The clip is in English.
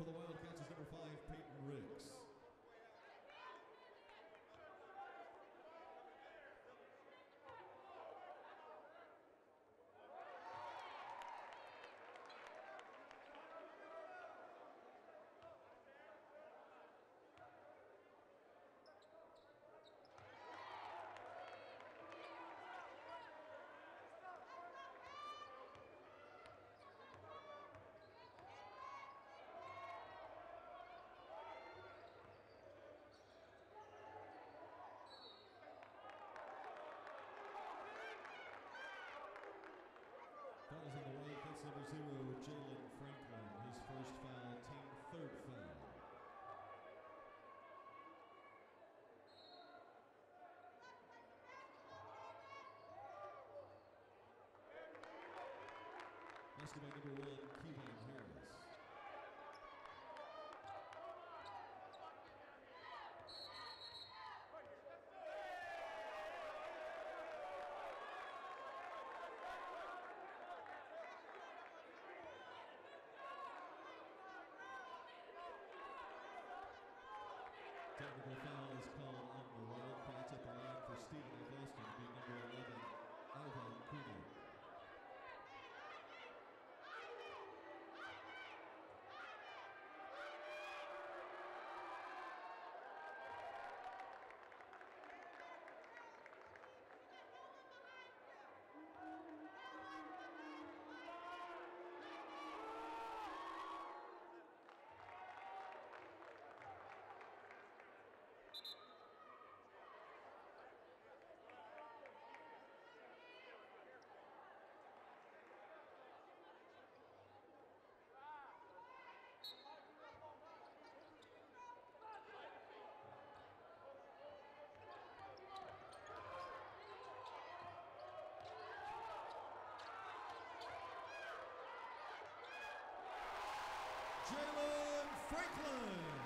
for the Wildcats is number five, Payten Ricks. Fouls on the Wildcats, number zero, Jaylen Franklin. His first foul, team third foul. Busted number one, Kevon Jaylen Franklin.